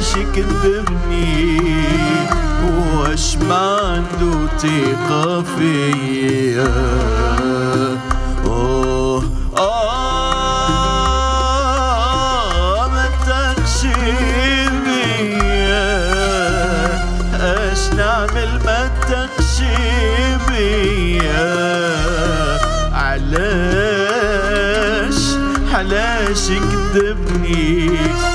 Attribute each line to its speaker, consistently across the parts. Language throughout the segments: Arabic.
Speaker 1: علاش يكذبني واش ما عنده ثقة فيا. تخشي بيا اش نعمل بيا علاش علاش يكذبني؟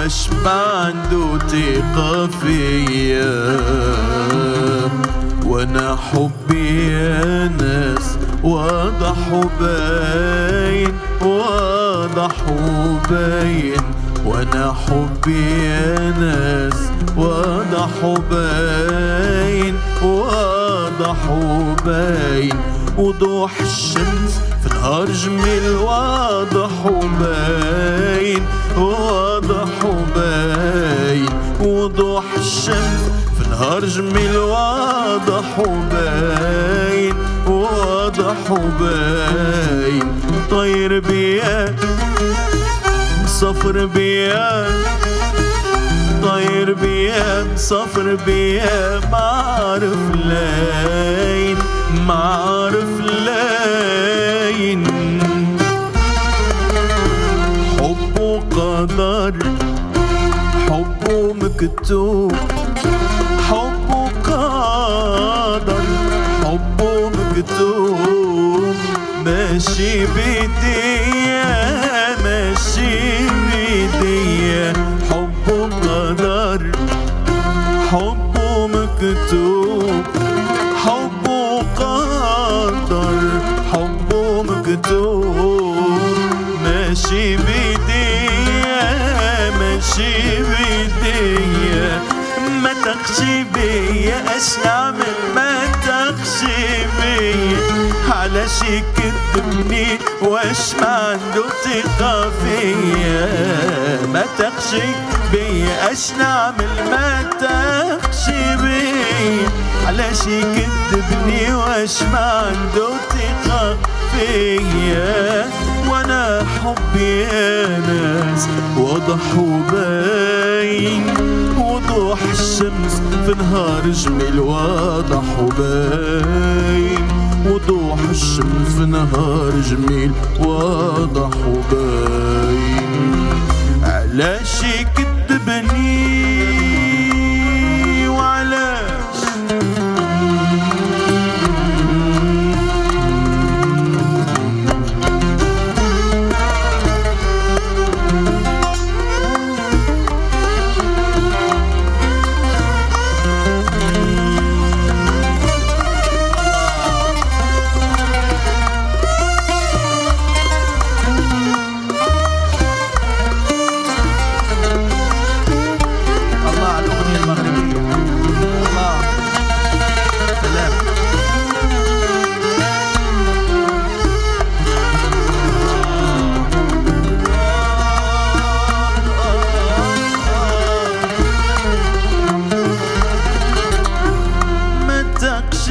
Speaker 1: واش عنده ثقة فيا؟ وأنا حبي يا ناس واضح وباين واضح وباين. وأنا حبي يا ناس واضح وباين واضح وباين. وضوح الشمس في نهار جميل واضح وباين واضح وباين. وضوح الشمس في نهار جميل واضح وباين واضح وباين. طير بيا مسافر بيا طاير بيا مسافر بيا ما عارف لين ما مكتوب حبه قدر حبه مكتوب ماشي بيديا ماشي بيديا حبه قدر حبه مكتوب حبه قدر حبه مكتوب ماشي بيديا ماشي بيديا ما تخشي بيا اش نعمل ما تخشي بيا. يكذبني واش ما عنده ثقة فيا ما تخشي بيا اش نعمل ما تخشي بيا. يكذبني واش ما عنده ثقة فيا وأنا حبي يا ناس واضح وباين وضوح الشمس في نهار جميل واضح وباين وضوح الشمس في نهار جميل واضح وباين. علاش يكذبني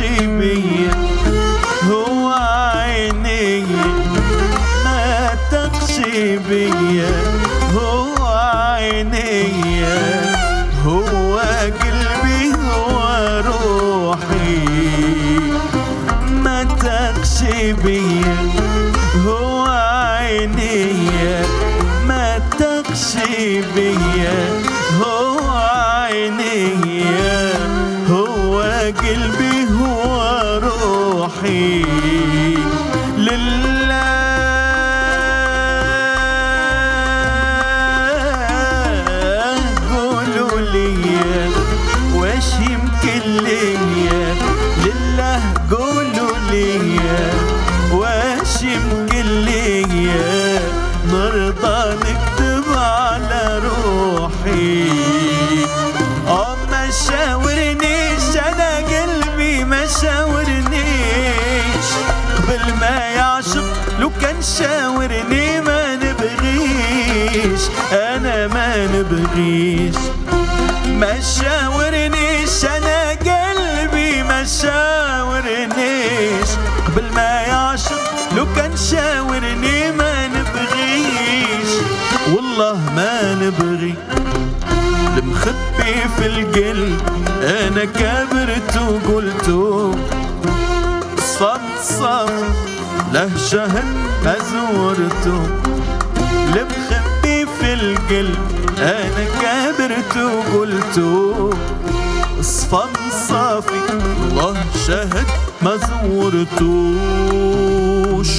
Speaker 1: بيا هو عيني ما تقشي بيا هو عيني هو قلبي هو روحي. ما تقشي بيا هو عيني ما تقشي بيا هو عيني هو قلبي روحي لله قولوا لي واش يمكن ليا لله قولوا أنا ما نبغيش. ما شاورنيش أنا قلبي ما شاورنيش قبل ما يعشق لو كان شاورني ما نبغيش. والله ما نبغي. المخبي في القلب أنا كبرت وقلت. صف صف له شهر ما زورته القلب. أنا كبرت وقلت صفا صافي. الله شهد ما زورتوش.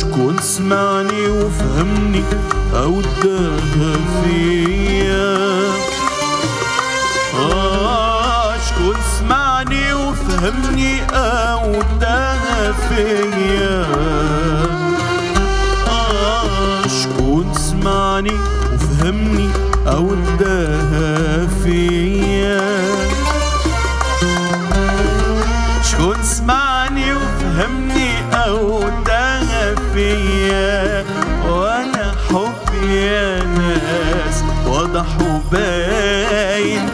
Speaker 1: كون سمعني وفهمني أو داها فيا. آه شكون سمعني وفهمني أو داها فيا. آه شكون سمعني وفهمني أو داها فيا. شكون سمعني وفهمني أو داها فيا. وأنا حبي يا ناس واضح وباين.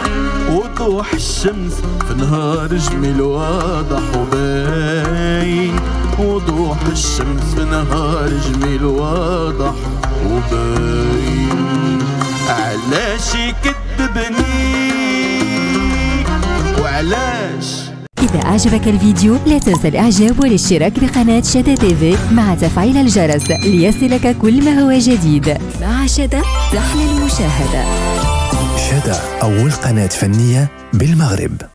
Speaker 1: وضوح الشمس في نهار جميل واضح وباين. وضوح الشمس في نهار جميل واضح وباين. علاش يكذبني؟ وعلاش؟
Speaker 2: إذا أعجبك الفيديو لا تنسى الإعجاب والاشتراك بقناة شدا تيفي مع تفعيل الجرس ليصلك كل ما هو جديد. مع شدا تحلى المشاهدة.
Speaker 3: شدا أول قناة فنية بالمغرب.